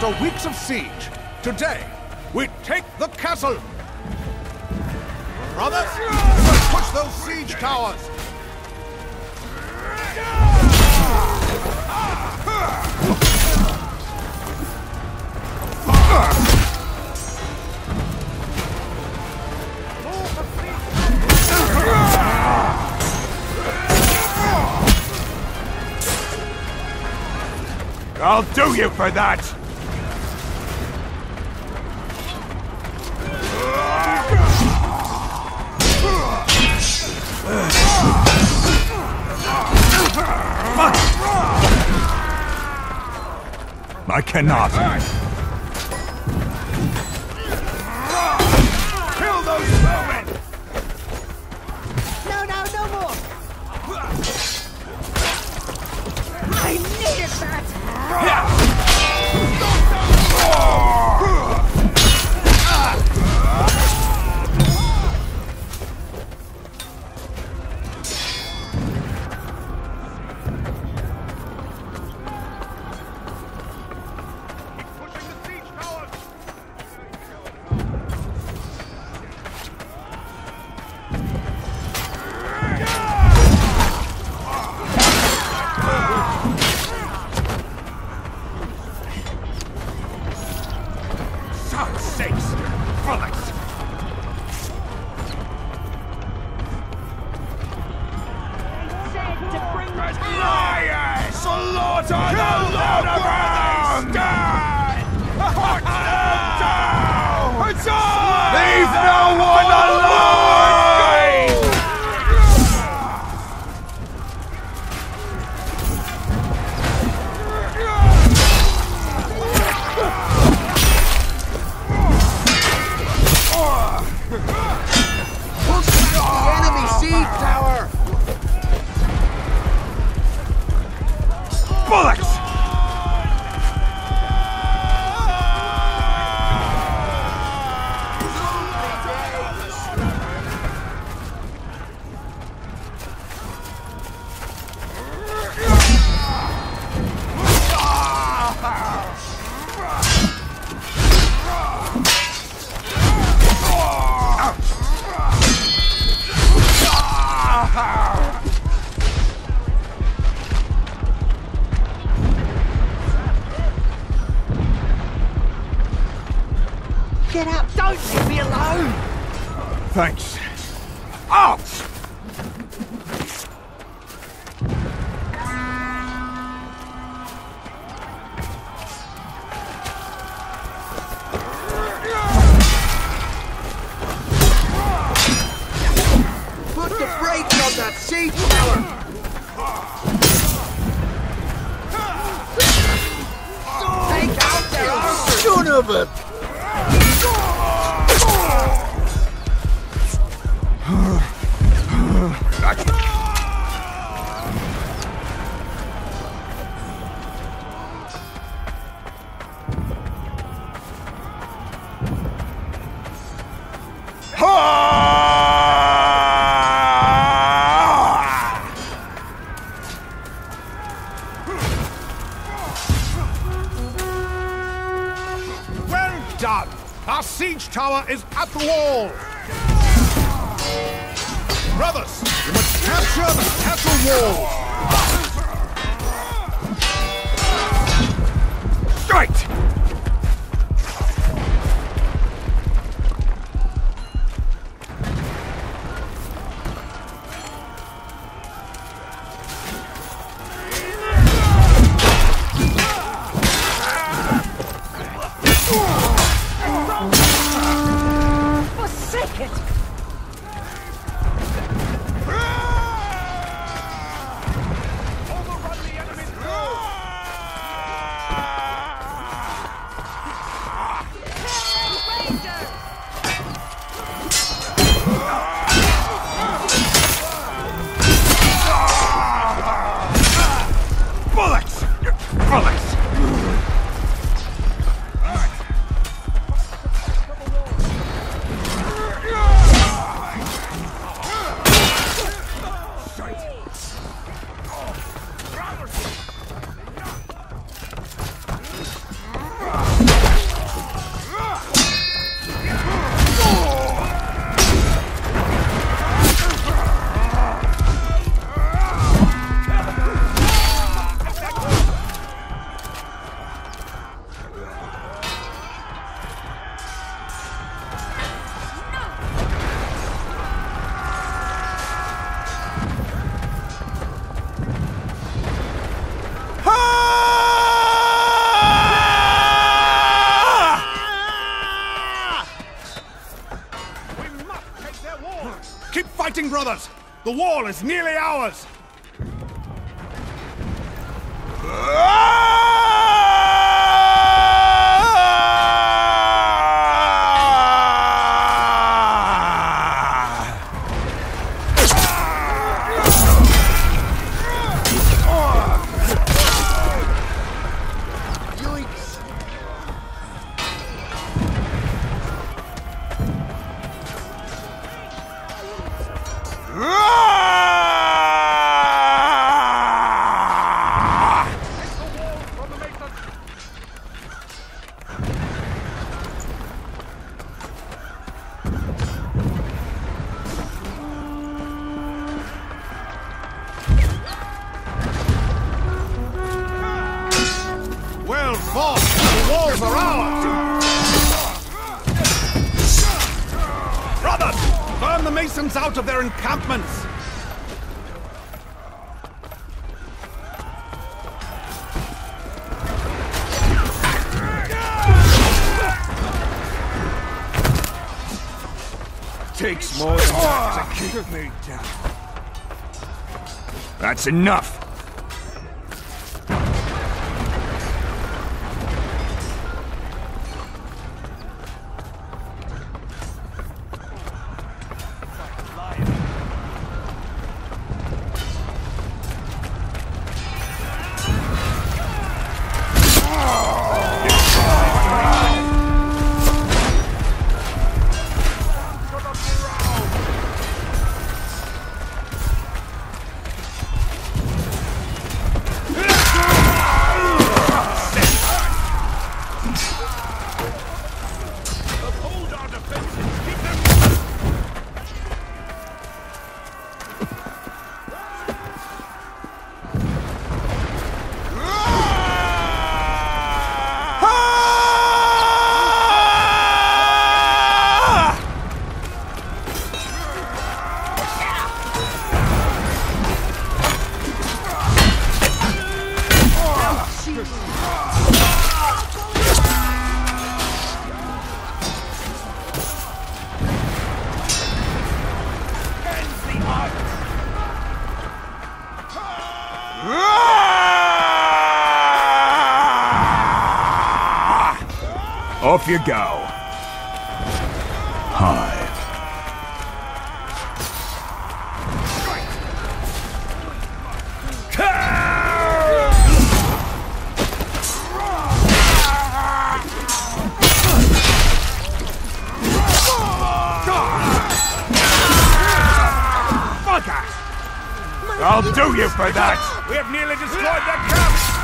After weeks of siege, today we take the castle. Brothers, let's push those siege towers. I'll do you for that! I cannot. Kill those vermin! No, no, no more! I needed that! Pushing Slaughter the Lord Stand! Put them down! Leave no one alive! Thanks. It! Brothers! The wall is nearly ours! Me down. That's enough. Off you go. Hi. I'll do you for that! We have nearly destroyed that camp!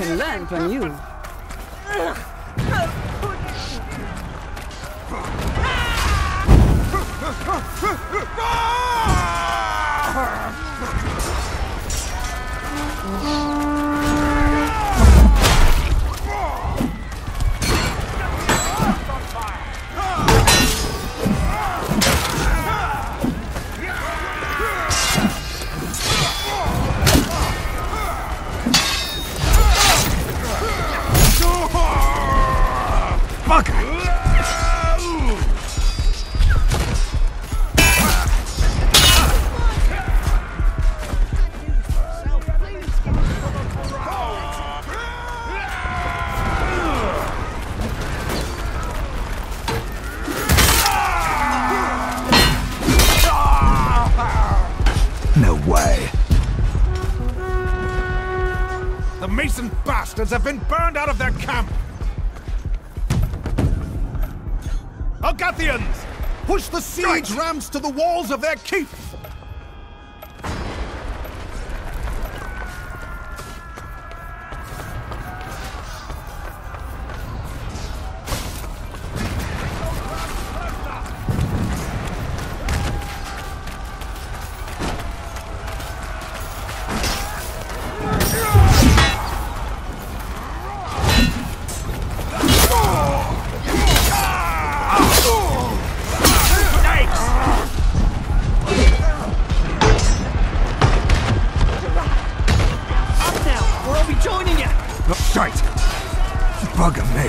can learn from you. Ah! the siege rams to the walls of their keep. Bugger me.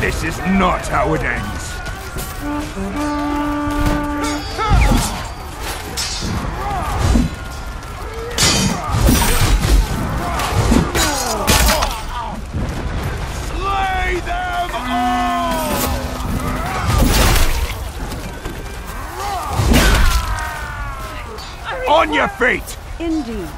This is not how it ends. On your feet! Indeed.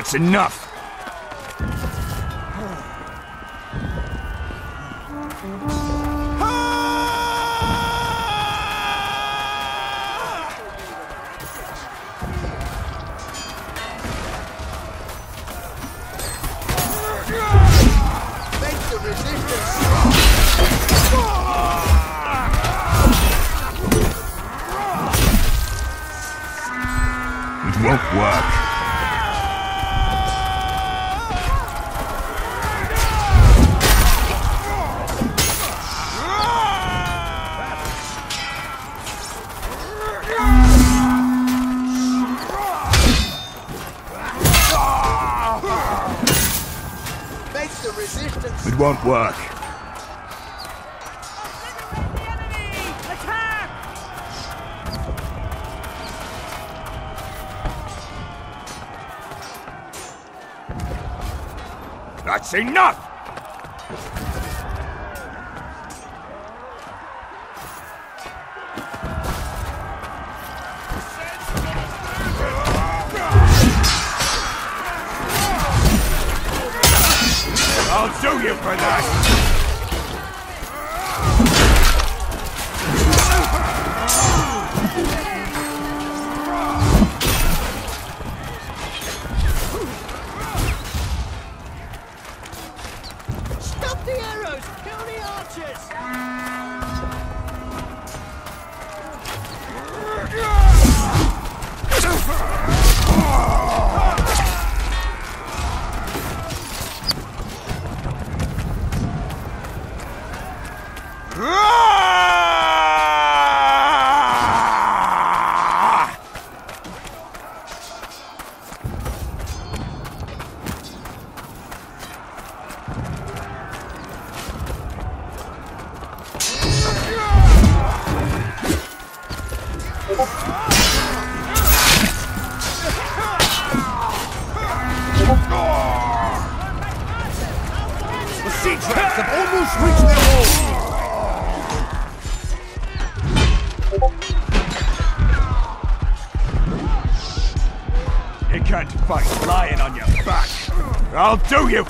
That's enough! It won't work. That's enough!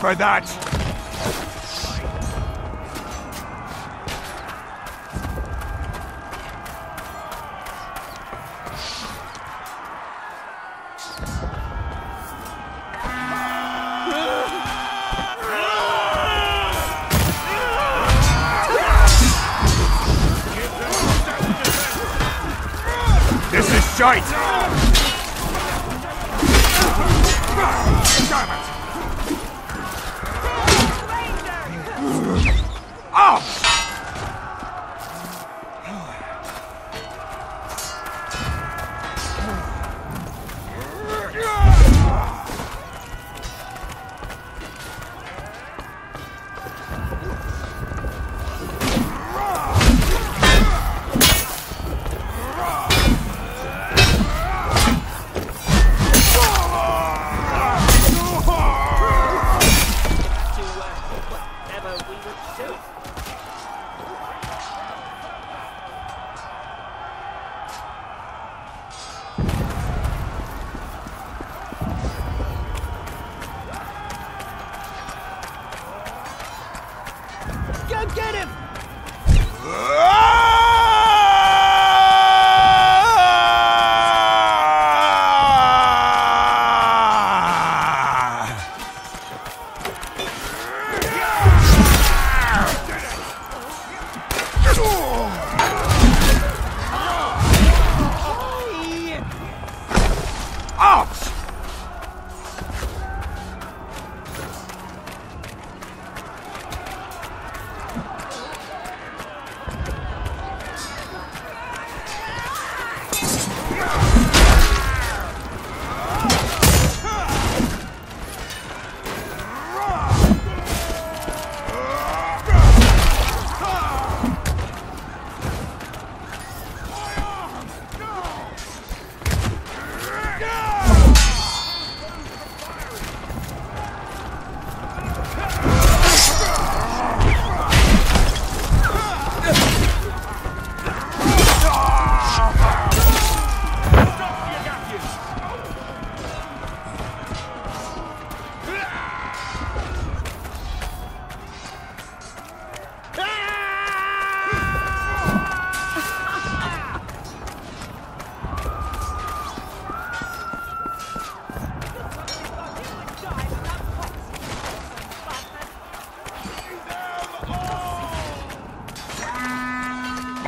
for that!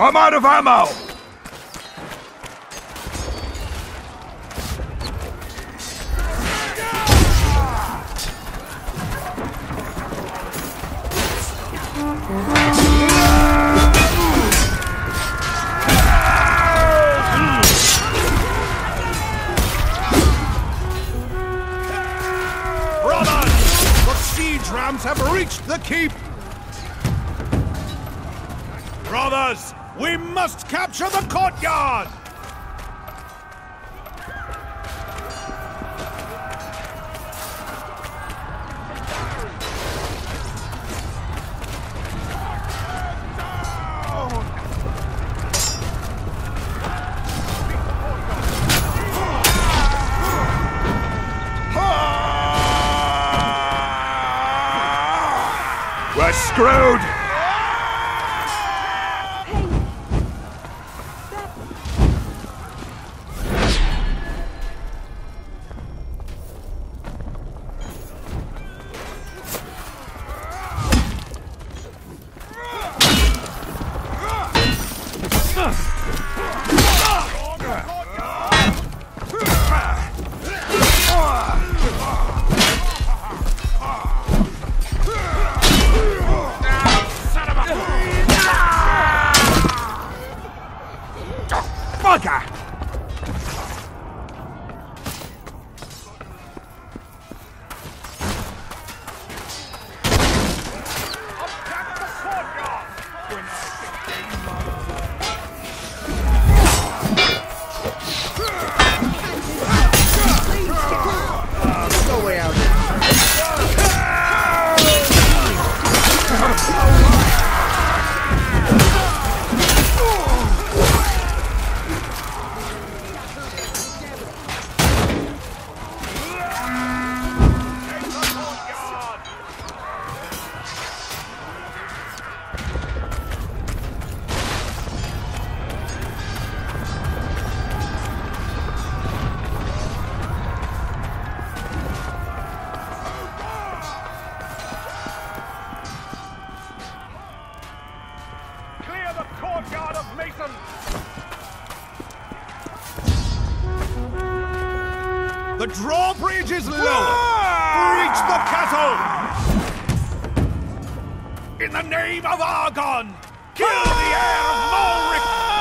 I'm out of ammo! Screwed! Courtyard of Mason! The drawbridge is lowered! Breach the castle! In the name of Argon! Kill the heir of Malric!